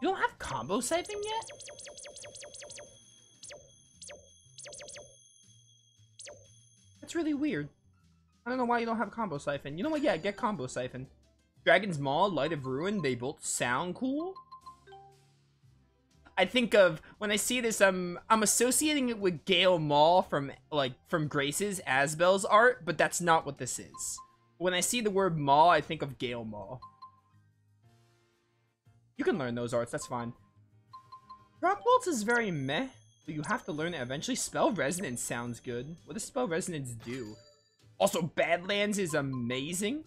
You don't have combo siphon yet? That's really weird. I don't know why you don't have combo siphon. You know what? Yeah, get combo siphon. Dragon's Maw, Light of Ruin, they both sound cool. I think of when I see this, I'm I'm associating it with Gale Maul from like from Grace's Asbel's art, but that's not what this is. When I see the word Maul, I think of Gale Maul. You can learn those arts, that's fine. Rock Waltz is very meh, but you have to learn it eventually. Spell Resonance sounds good. What does Spell Resonance do? Also, Badlands is amazing.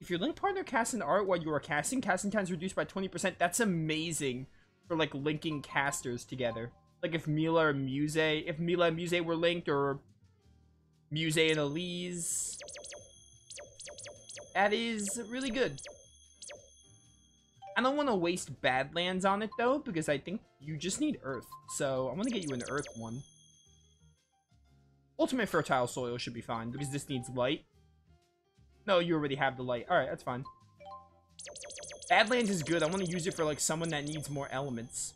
If your link partner casts an art while you are casting, casting time is reduced by 20%. That's amazing for like linking casters together. Like if Milla or Muse, if Milla and Muse were linked, or Muse and Elise. That is really good. I don't want to waste Badlands on it though, because I think you just need Earth. So I'm going to get you an Earth one. Ultimate Fertile Soil should be fine, because this needs light. No, you already have the light. Alright, that's fine. Badlands is good. I want to use it for like someone that needs more elements.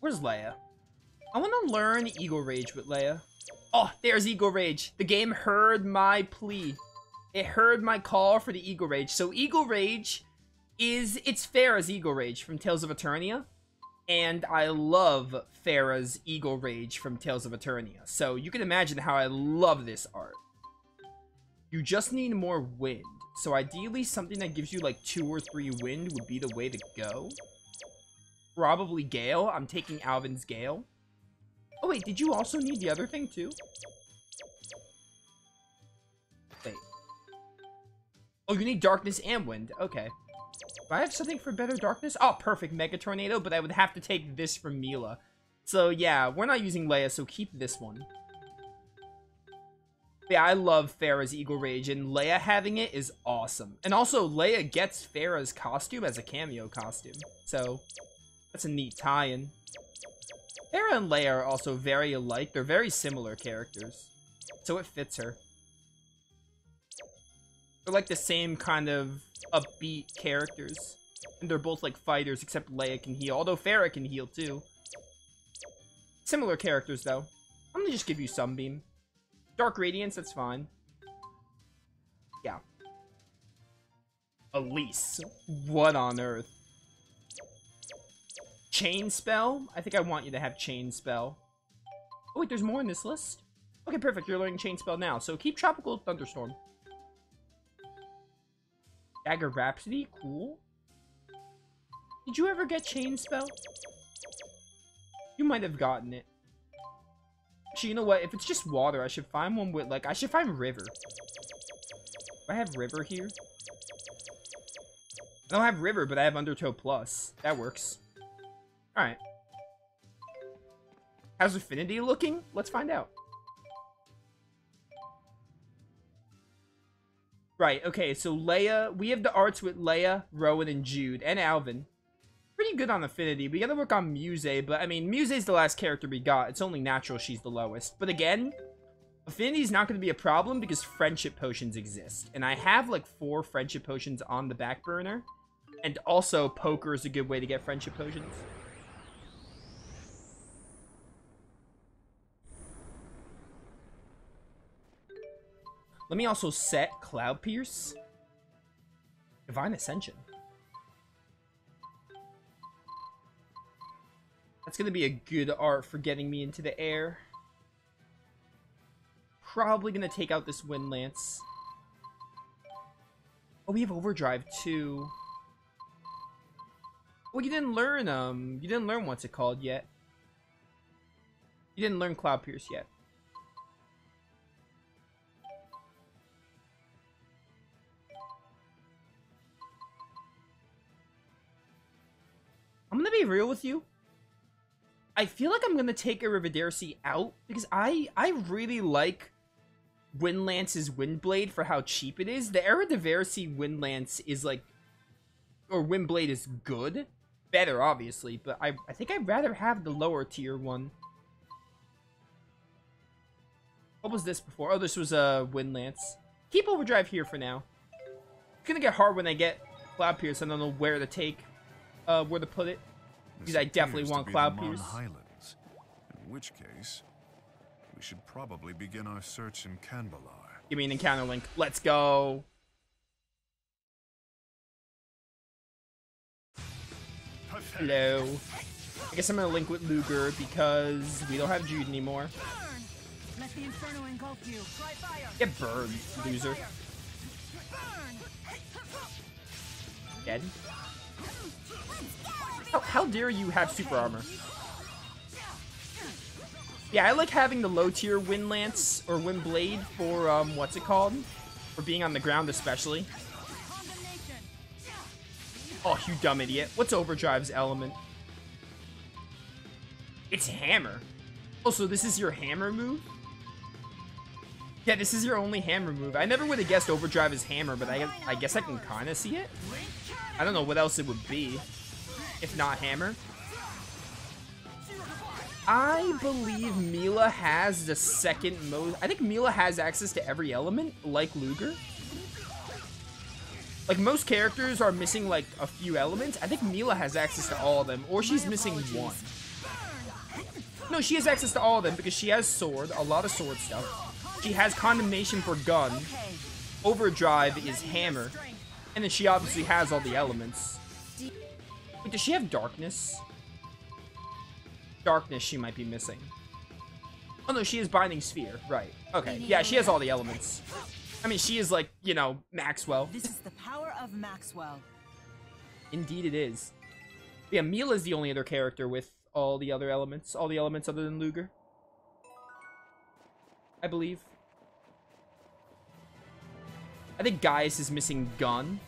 Where's Leia? I want to learn Eagle Rage with Leia. Oh, there's Eagle Rage. The game heard my plea. It heard my call for the Eagle Rage. So Eagle Rage is, it's Farah's Eagle Rage from Tales of Eternia. And I love Farah's Eagle Rage from Tales of Eternia. So you can imagine how I love this art. You just need more wind. So ideally something that gives you like two or three wind would be the way to go. Probably Gale. I'm taking Alvin's Gale. Oh wait, did you also need the other thing too? Wait. Oh, you need darkness and wind. Okay. Do I have something for better darkness? Oh, perfect. Mega Tornado, but I would have to take this from Milla. So, yeah, we're not using Leia, so keep this one. Yeah, I love Farah's Eagle Rage, and Leia having it is awesome. And also, Leia gets Farah's costume as a cameo costume. So, that's a neat tie-in. Farah and Leia are also very alike. They're very similar characters. So it fits her. They're like the same kind of upbeat characters. And they're both like fighters, except Leia can heal. Although Farah can heal too. Similar characters though. I'm gonna just give you Sunbeam. Dark Radiance, that's fine. Yeah. Elise. What on earth? Chain Spell? I think I want you to have Chain Spell. Oh wait, there's more in this list? Okay, perfect. You're learning Chain Spell now. So keep Tropical Thunderstorm. Dagger Rhapsody, cool. Did you ever get Chain Spell? You might have gotten it. Actually, you know what? If it's just water, I should find one with, like, I should find River. Do I have River here? I don't have River, but I have Undertow Plus. That works. Alright. How's Affinity looking? Let's find out. Right, okay, so Leia, we have the arts with Leia, Rowen, and Jude, and Alvin. Pretty good on Affinity. We gotta work on Muse, but I mean, Muse is the last character we got. It's only natural she's the lowest. But again, Affinity is not gonna be a problem because Friendship Potions exist. And I have like four Friendship Potions on the back burner. And also, Poker is a good way to get Friendship Potions. Let me also set Cloud Pierce. Divine Ascension. That's going to be a good art for getting me into the air. Probably going to take out this Wind Lance. Oh, we have Overdrive too. Well, you didn't learn, um, you didn't learn what's it called yet. You didn't learn Cloud Pierce yet. Be real with you. I feel like I'm gonna take Arrivederci out because I I really like Windlance's Windblade for how cheap it is. The Arrivederci Windlance is like, or Windblade is good, better obviously, but I I think I'd rather have the lower tier one. What was this before? Oh, this was a uh, Wind Lance. Keep Overdrive here for now. It's gonna get hard when I get Cloud Pierce. I don't know where to take, uh, where to put it. Because I definitely want Cloud Pierce. Highlands. In which case, we should probably begin our search in Kanbalar. Give me an encounter link. Let's go. Hello. I guess I'm gonna link with Ludger because we don't have Jude anymore. Get burned, loser. Dead? How, how dare you have super armor? Yeah, I like having the low tier Wind Lance or Wind Blade for, um, what's it called? For being on the ground especially. Oh, you dumb idiot. What's Overdrive's element? It's Hammer. Oh, so this is your Hammer move? Yeah, this is your only Hammer move. I never would have guessed Overdrive is Hammer, but I, I guess I can kind of see it. I don't know what else it would be, if not Hammer. I believe Milla has the second most... I think Milla has access to every element, like Ludger. Like, most characters are missing, like, a few elements. I think Milla has access to all of them, or she's missing one. No, she has access to all of them because she has sword, a lot of sword stuff. She has condemnation for gun. Overdrive is hammer. And then she obviously has all the elements. Wait, does she have darkness? Darkness she might be missing. Oh no, she is Binding Sphere. Right. Okay. Yeah, she has all the elements. I mean, she is like, you know, Maxwell. This is the power of Maxwell. Indeed it is. Yeah, Milla is the only other character with all the other elements. All the elements other than Ludger. I believe. I think Gaius is missing Gun.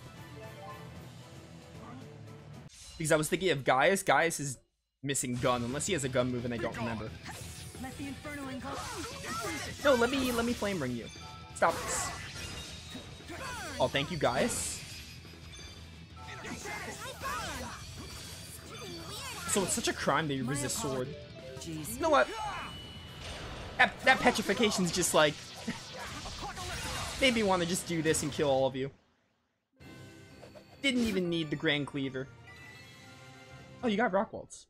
Because I was thinking of Gaius. Gaius is missing Gun, unless he has a gun move and I don't remember. No, let me let me flame ring you. Stop this. Oh, thank you, guys. So it's such a crime that you resist sword. You know what? That, that petrification's just like... made me want to just do this and kill all of you. Didn't even need the Grand Cleaver. Oh, you got Rock Waltz.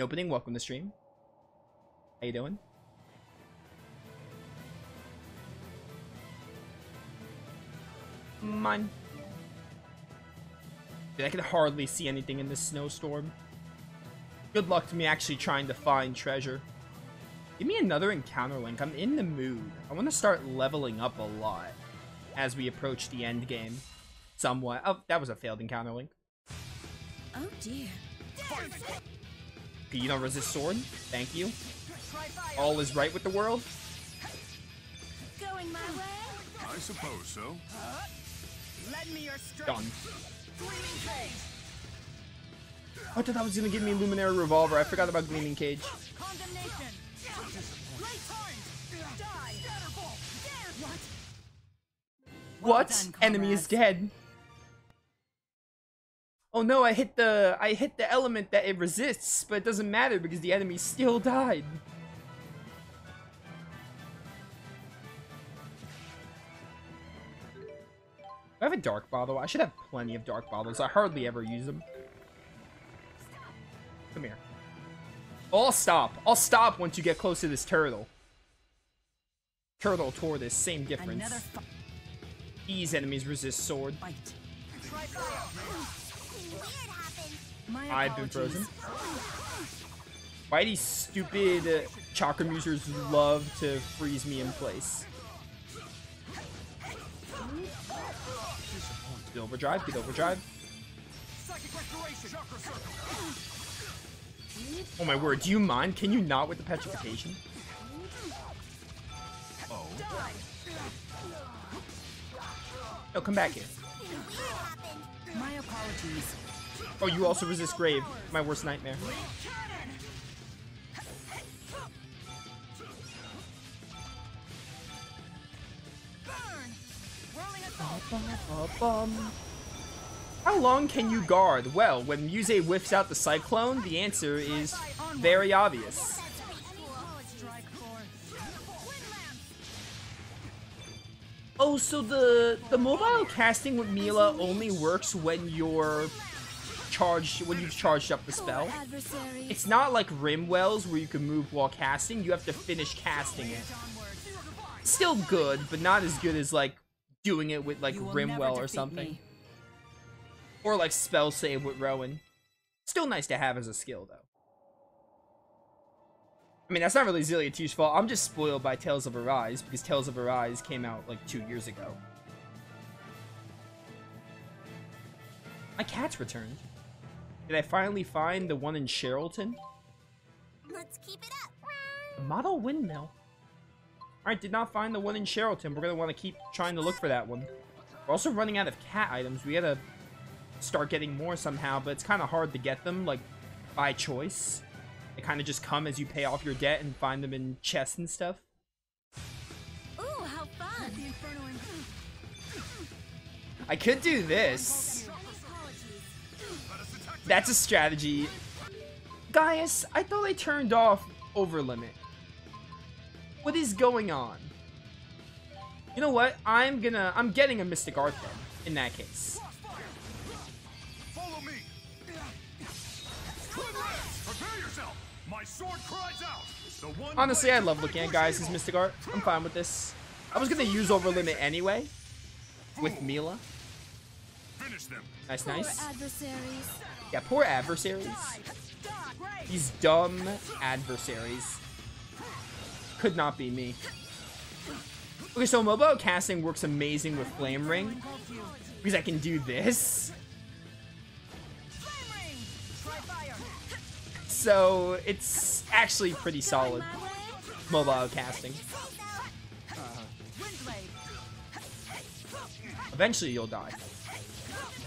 Opening, welcome to the stream. How you doing? Mine. Dude, I can hardly see anything in this snowstorm. Good luck to me actually trying to find treasure. Give me another encounter link. I'm in the mood. I want to start leveling up a lot as we approach the end game. Somewhat. Oh, that was a failed encounter link. Oh dear. Okay, you don't resist sword. Thank you. All is right with the world. Going my way? I suppose so. Done. I thought that was gonna give me Luminary Revolver. I forgot about Gleaming Cage. What? done, Enemy is dead. Oh no, I hit the I hit the element that it resists, but it doesn't matter because the enemy still died. I have a dark bottle. I should have plenty of dark bottles. I hardly ever use them. Come here. I'll stop. I'll stop once you get close to this turtle. Turtle tortoise, same difference. These enemies resist sword. fight. I've been frozen. Why these stupid uh, chakra users love to freeze me in place? Get overdrive, get overdrive. Oh my word, do you mind? Can you not with the petrification? Oh, No, come back here. My apologies. Oh, you also resist grave. My worst nightmare. How long can you guard? Well, when Muse whiffs out the Cyclone, the answer is very obvious. Oh, so the the mobile casting with Milla only works when you're charged when you've charged up the spell. It's not like Rinwell's where you can move while casting. You have to finish casting it. Still good, but not as good as like doing it with like Rinwell or something. me. Or like spell save with Rowen. Still nice to have as a skill though. I mean, that's not really Xillia 2's fault. I'm just spoiled by Tales of Arise because Tales of Arise came out like two years ago. My cat's returned. Did I finally find the one in Sharilton? Let's keep it up. A model windmill. Alright, did not find the one in Sharilton. We're gonna want to keep trying to look for that one. We're also running out of cat items. We gotta start getting more somehow, but it's kind of hard to get them, like, by choice. They kind of just come as you pay off your debt and find them in chests and stuff. Ooh, how fun. The infernal. I could do this. That's a strategy. Gaius, I thought I turned off overlimit. What is going on? You know what? I'm gonna I'm getting a mystic art then, in that case. Follow me. Prepare yourself. My sword cries out. Honestly, I love looking at liquidation. Gaius' mystic art. I'm fine with this. I was gonna use overlimit anyway. With Milla. Finish them. Nice, Poor nice. Yeah, poor adversaries. These dumb adversaries. Could not be me. Okay, so mobile casting works amazing with Flame Ring. Because I can do this. So, it's actually pretty solid. Mobile casting. Uh-huh. Eventually you'll die.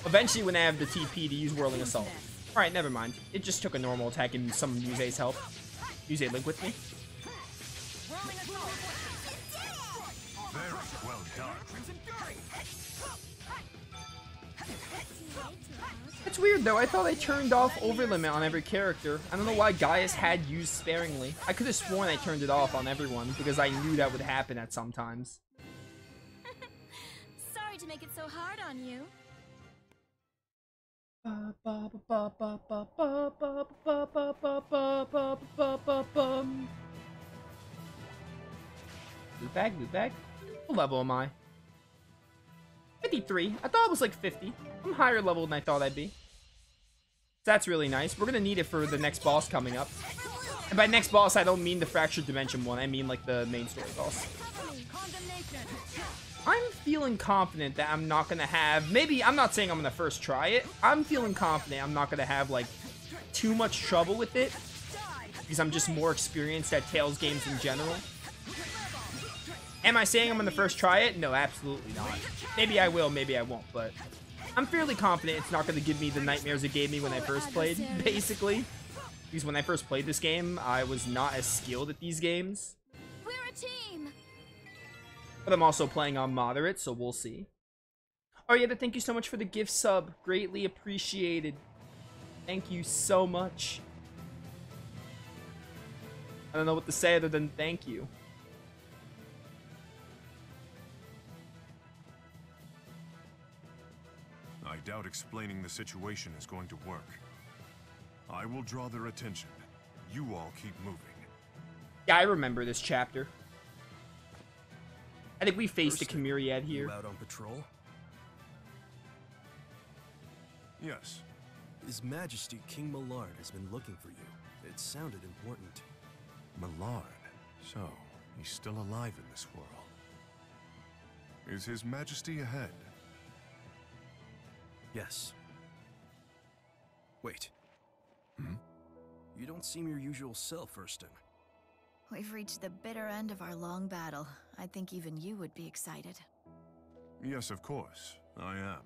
Eventually when I have the TP to use Whirling Assault. Alright, never mind. It just took a normal attack and some Yuze's help. Yuze link with me. Well. It's weird though, I thought I turned off overlimit on every character. I don't know why Gaius had used sparingly. I could have sworn I turned it off on everyone because I knew that would happen at some times. Sorry to make it so hard on you. Loot bag, loot bag. What level am I? 53. I thought it was like 50. I'm higher level than I thought I'd be. That's really nice. We're gonna need it for the next boss coming up. And by next boss, I don't mean the Fractured Dimension one. I mean like the main story boss. I'm feeling confident that I'm not gonna have. Maybe I'm not saying I'm gonna first try it. I'm feeling confident I'm not gonna have like too much trouble with it because I'm just more experienced at Tales games in general. Am I saying I'm gonna first try it? No, absolutely not. Maybe I will, maybe I won't, but I'm fairly confident it's not gonna give me the nightmares it gave me when I first played, basically. Because when I first played this game, I was not as skilled at these games. We're a team. But I'm also playing on moderate, so we'll see. Arietta, thank you so much for the gift sub. Greatly appreciated. Thank you so much. I don't know what to say other than thank you. I doubt explaining the situation is going to work. I will draw their attention. You all keep moving. Yeah, I remember this chapter. I think we faced a Thurston, Chimeriad here. Out on patrol? Yes. His Majesty King Millard has been looking for you. It sounded important. Millard. So, he's still alive in this world. Is His Majesty ahead? Yes. Wait. Hmm? You don't seem your usual self, Hurston. We've reached the bitter end of our long battle. I think even you would be excited. Yes, of course. I am.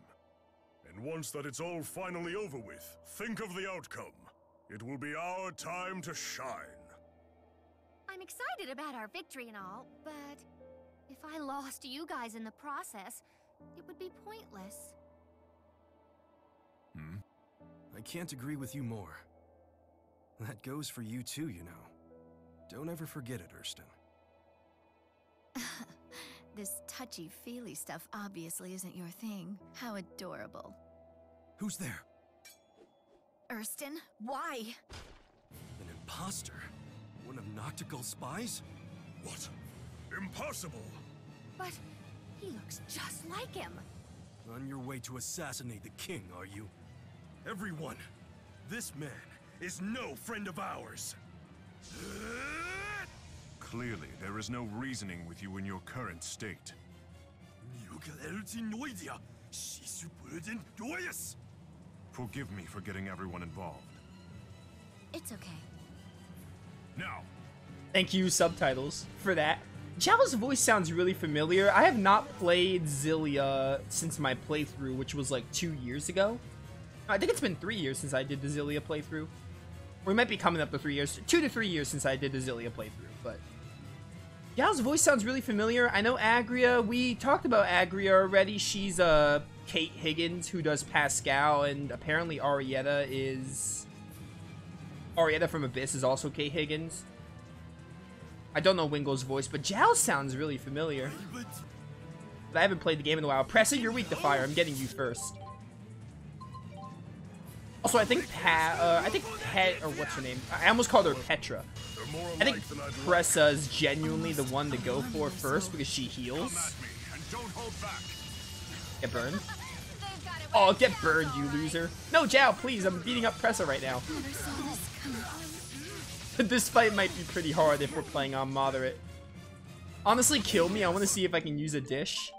And once that it's all finally over with, think of the outcome. It will be our time to shine. I'm excited about our victory and all, but if I lost you guys in the process, it would be pointless. Hmm? I can't agree with you more. That goes for you too, you know. Don't ever forget it, Hurston. This touchy-feely stuff obviously isn't your thing. How adorable. Who's there? Erston, why? An imposter? One of Nachtigal's spies? What? Impossible! But he looks just like him. On your way to assassinate the king, are you? Everyone, this man is no friend of ours. Clearly, there is no reasoning with you in your current state. Forgive me for getting everyone involved. It's okay. Now, Thank you, subtitles, for that. Jiao's voice sounds really familiar. I have not played Xillia since my playthrough, which was like two years ago. I think it's been three years since I did the Xillia playthrough. We might be coming up to three years. Two to three years since I did the Xillia playthrough, but... Jiao's voice sounds really familiar. I know Agria. We talked about Agria already. She's uh, Kate Higgins, who does Pascal, and apparently Arietta is... Arietta from Abyss is also Kate Higgins. I don't know Wingul's voice, but Jiao sounds really familiar. But I haven't played the game in a while. Presa, you're weak to fire. I'm getting you first. Also, I think Pat, uh, I think Pet, or what's her name? I almost called her Petra. I think. Presa is genuinely the one to go for first because she heals. Get burned. Oh, get burned, you loser. No, Jiao, please. I'm beating up Presa right now. This fight might be pretty hard if we're playing on moderate. Honestly, kill me. I want to see if I can use a dish.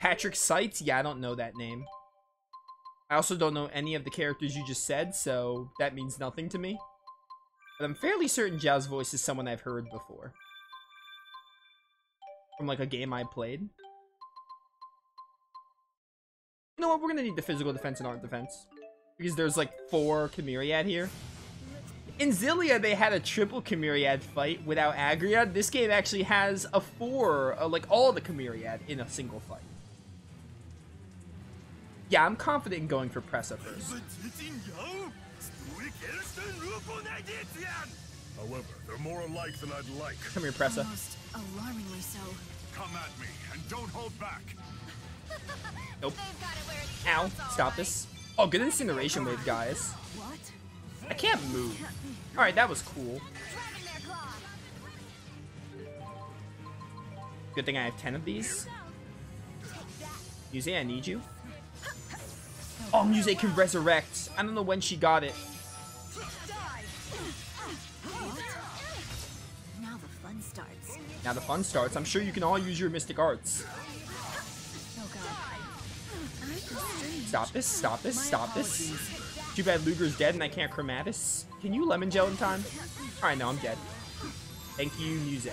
Patrick Seitz? Yeah, I don't know that name. I also don't know any of the characters you just said, so that means nothing to me. But I'm fairly certain Jiao's voice is someone I've heard before. From like a game I played. You know what? We're gonna need the physical defense and art defense. Because there's like four Chimeriad here. In Xillia, they had a triple Chimeriad fight without Agria. This game actually has a four, uh, like all the Chimeriad in a single fight. Yeah, I'm confident in going for Presa first. However, they're more alike than I'd like. Come here, Presa. Almost alarmingly so. Come at me, and don't hold back. Nope. Got it where it Ow. Stop right. this. Oh, good incineration wave, guys. What? I can't move. Alright, that was cool. Grabbing their claw. Good thing I have 10 of these. Muse, I need you. Oh, Muse can resurrect. I don't know when she got it. Now the fun starts. Now the fun starts. I'm sure you can all use your mystic arts. Oh god. I feel strange. Stop this, stop this, stop this. Too bad Ludger's dead and I can't Chromatus. Can you lemon gel in time? Alright, no, I'm dead. Thank you, Muse.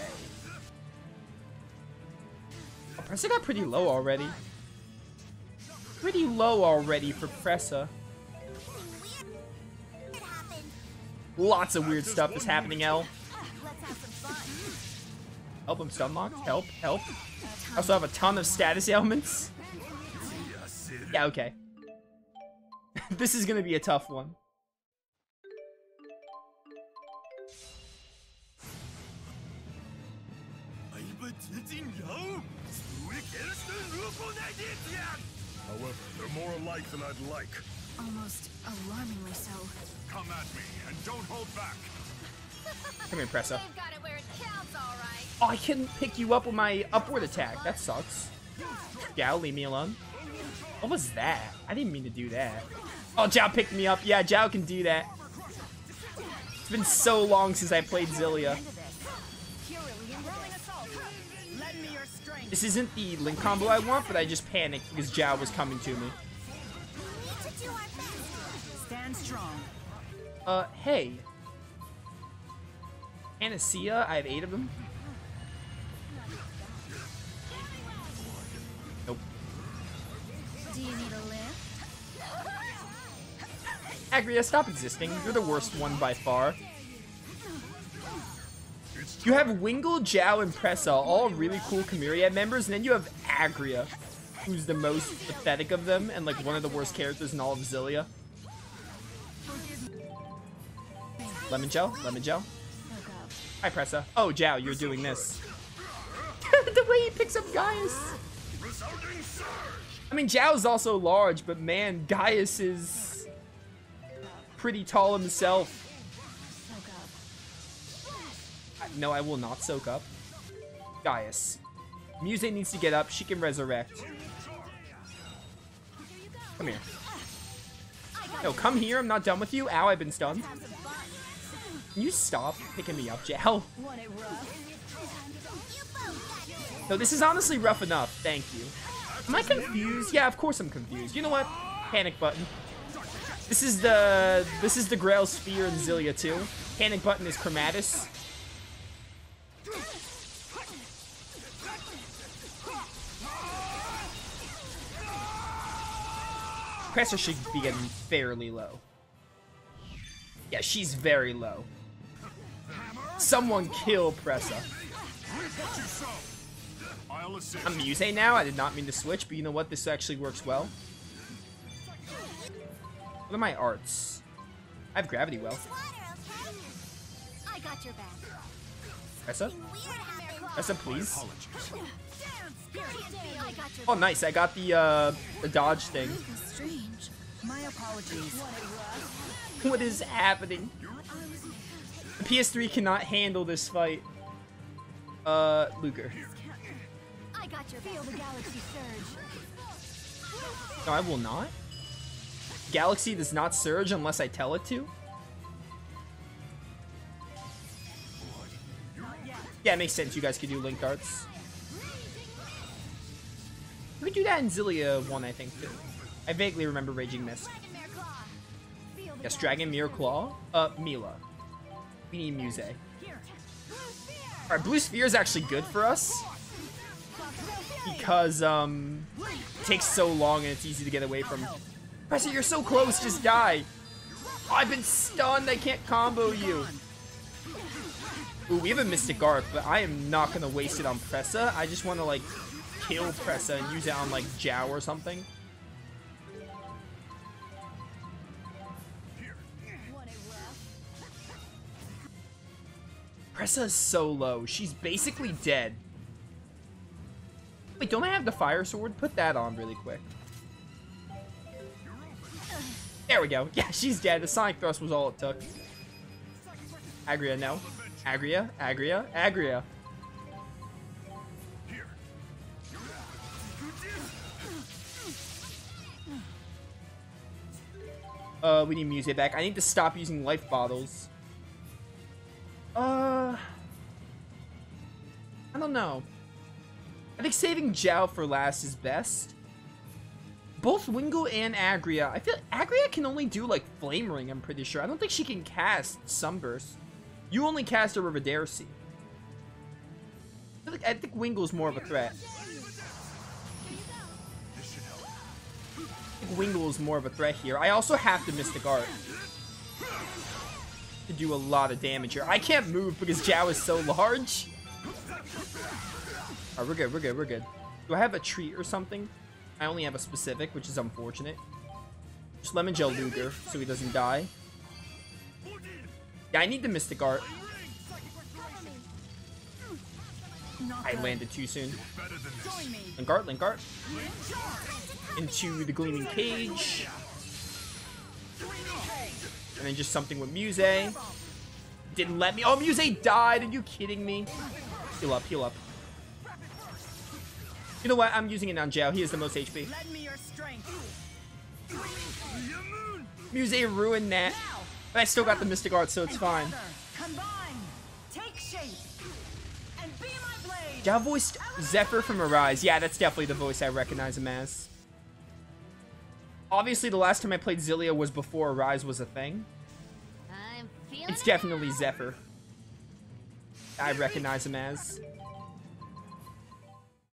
Oh, Presa got pretty low already. Pretty low already for Presa. Lots of weird stuff is happening, L. Help, I'm stun locked. Help, help. I also have a ton of status ailments. Yeah, okay. this is gonna be a tough one. However, they're more alike than I'd like. Almost alarmingly so. Come at me, and don't hold back. Come here, Presa. They've got it where it counts, all right. Oh, I couldn't pick you up with my upward attack. That sucks. Gal, leave me alone. What was that? I didn't mean to do that. Oh, Jiao picked me up. Yeah, Jiao can do that. It's been so long since I played Xillia. This isn't the link combo I want, but I just panicked because Jiao was coming to me. We need to do our best. Stand strong. Uh, hey. Panacea, I have eight of them. Nope. Do you need a lift? Agria, stop existing. You're the worst one by far. You have Wingul, Jiao, and Presa, all really cool Chimeriad members, and then you have Agria, who's the most pathetic of them, and like one of the worst characters in all of Xillia. Lemon Gel? Lemon Gel? Oh. Hi, Presa. Oh, Jiao, you're doing this. the way he picks up Gaius. I mean, Jiao's also large, but man, Gaius is pretty tall himself. No, I will not soak up. Gaius. Muse needs to get up. She can resurrect. Come here. No, come here. I'm not done with you. Ow, I've been stunned. Can you stop picking me up, Jiao? No, this is honestly rough enough. Thank you. Am I confused? Yeah, of course I'm confused. You know what? Panic button. This is the this is the Grail Sphere in Xillia too. Panic button is Chromatus. Presa should be getting fairly low. Yeah, she's very low. Someone kill Presa. I'm Muse now. I did not mean to switch, but you know what? This actually works well. What are my arts? I have gravity well. I got your back. Presa? Presa, please. Oh, nice. I got the, uh, the dodge thing. My apologies. What is happening? The PS3 cannot handle this fight. Uh, Ludger. I got your feel the galaxy surge. No, I will not. Galaxy does not surge unless I tell it to. Yeah, it makes sense. You guys could do link We do that in Xillia 1, I think, too. I vaguely remember Raging Mist. Yes, Dragon Mirror Claw. Uh, Milla. We need Muse. Alright, Blue Sphere is actually good for us. Because, um, it takes so long and it's easy to get away from. Presa, you're so close, just die. Oh, I've been stunned, I can't combo you. Ooh, we have a Mystic Art, but I am not gonna waste it on Presa. I just wanna, like, kill Presa and use it on, like, Jiao or something. Presa is so low. She's basically dead. Wait, don't I have the fire sword? Put that on really quick. There we go. Yeah, she's dead. The Sonic Thrust was all it took. Agria, no. Agria, Agria, Agria. Uh, we need music back. I need to stop using life bottles. Uh, I don't know. I think saving Jiao for last is best. Both Wingul and Agria. I feel Agria can only do like Flame Ring. I'm pretty sure. I don't think she can cast Sunburst. You only cast a Rivaderci. I think, I think Wingul's more of a threat. Wingul is more of a threat here. I also have to Mystic Art to do a lot of damage here. I can't move because Jiao is so large. Alright, we're good, we're good, we're good. Do I have a treat or something? I only have a specific, which is unfortunate. Just Lemon Gel Ludger, so he doesn't die. Yeah, I need the Mystic Art. I landed too soon. And Linkart, Linkart. Into the Gleaming Cage. And then just something with Muse. Didn't let me. Oh, Muse died. Are you kidding me? Heal up, heal up. You know what? I'm using it on Jiao. He has the most HP. Lend me your strength. Muse ruined that. But I still got the Mystic Art, so it's fine. Blade. Voiced Zephyr from Arise. Yeah, that's definitely the voice I recognize him as. Obviously, the last time I played Xillia was before Arise was a thing. I'm feeling It's it definitely Zephyr. I recognize him as.